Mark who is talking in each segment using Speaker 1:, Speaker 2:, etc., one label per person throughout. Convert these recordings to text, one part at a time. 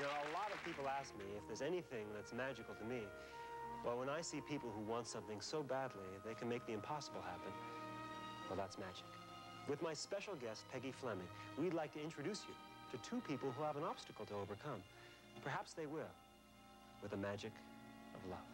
Speaker 1: You know, a lot of people ask me if there's anything that's magical to me. Well, when I see people who want something so badly, they can make the impossible happen, well, that's magic. With my special guest, Peggy Fleming, we'd like to introduce you to two people who have an obstacle to overcome. Perhaps they will, with the magic of love.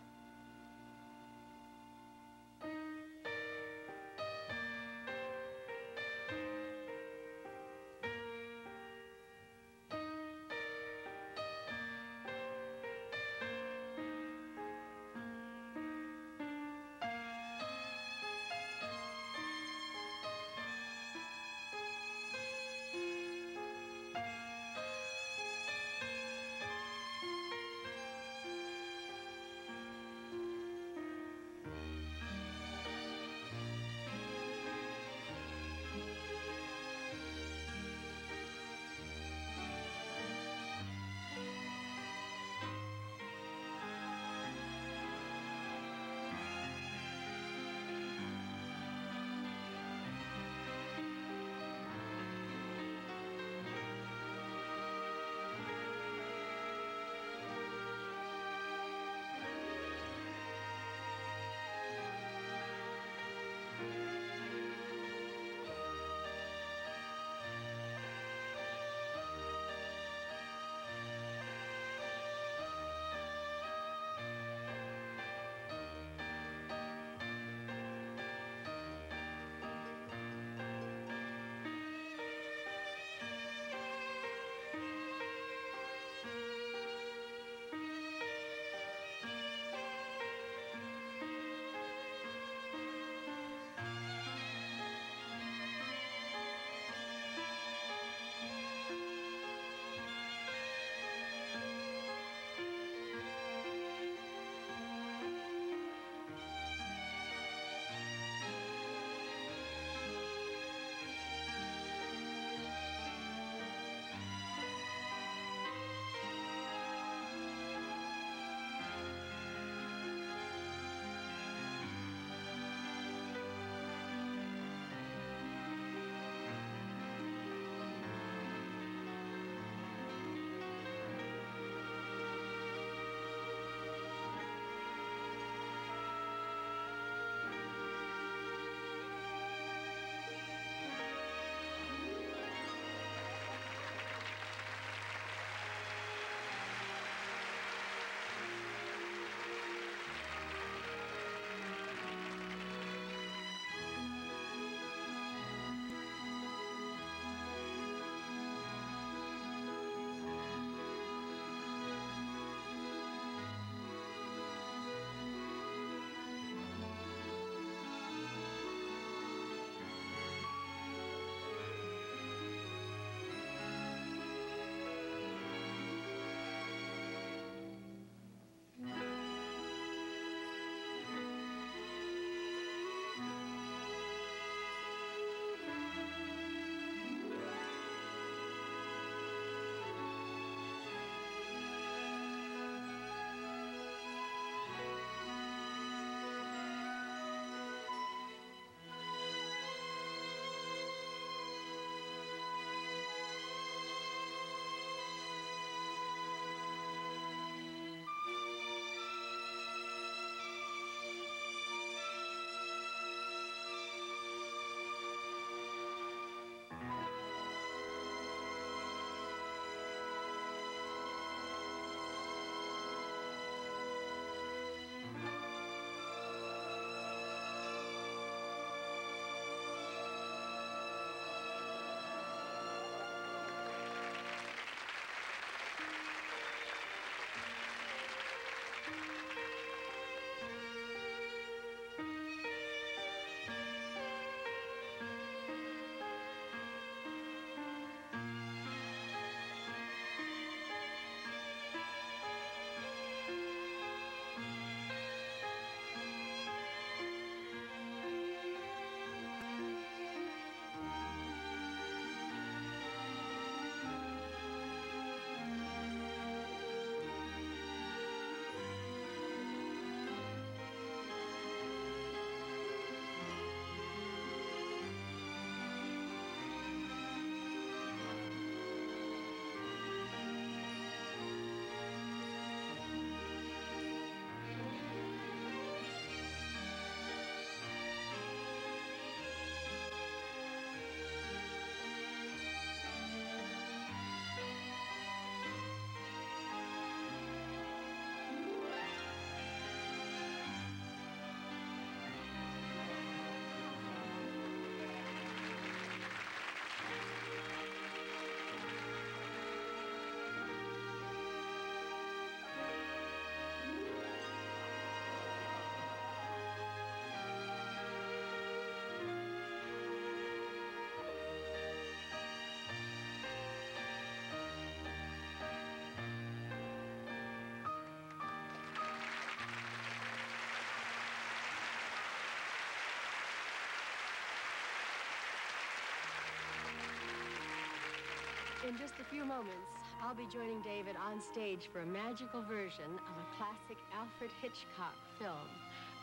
Speaker 2: In just a few moments, I'll be joining David on stage for a magical version of a classic Alfred Hitchcock film.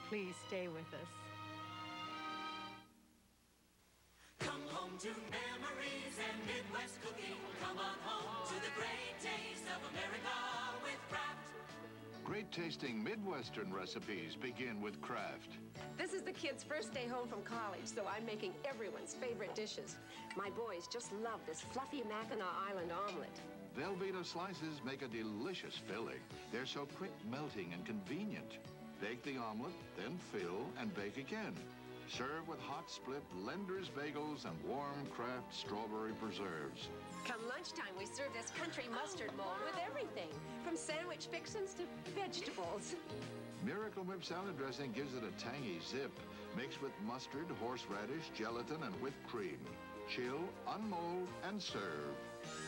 Speaker 2: Please stay with us.
Speaker 3: Come home to memories and Midwest cooking. Come on home to the great taste of America
Speaker 4: tasting Midwestern recipes begin with Kraft.
Speaker 5: This is the kids' first day home from college, so I'm making everyone's favorite dishes. My boys just love this fluffy Mackinac Island omelet.
Speaker 4: Velveeta slices make a delicious filling. They're so quick melting and convenient. Bake the omelet, then fill and bake again. Serve with hot split Lender's bagels and warm Kraft strawberry preserves.
Speaker 5: Come lunchtime, we serve this country mustard mold with everything, from sandwich fixins to vegetables.
Speaker 4: Miracle Whip salad dressing gives it a tangy zip, mixed with mustard, horseradish, gelatin, and whipped cream. Chill, unmold, and serve.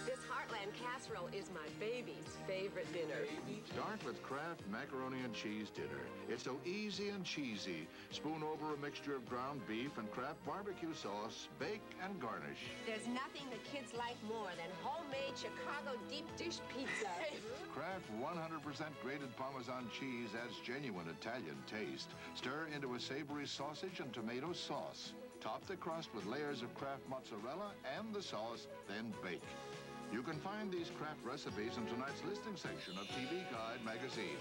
Speaker 5: This Heartland casserole is my baby's favorite dinner.
Speaker 4: Start with Kraft macaroni and cheese dinner. It's so easy and cheesy. Spoon over a mixture of ground beef and Kraft barbecue sauce, bake and garnish.
Speaker 5: There's nothing the kids like more than homemade Chicago deep dish pizza.
Speaker 4: Kraft 100% grated Parmesan cheese adds genuine Italian taste. Stir into a savory sausage and tomato sauce. Top the crust with layers of Kraft mozzarella and the sauce, then bake. You can find these Kraft recipes in tonight's listing section of TV Guide magazine.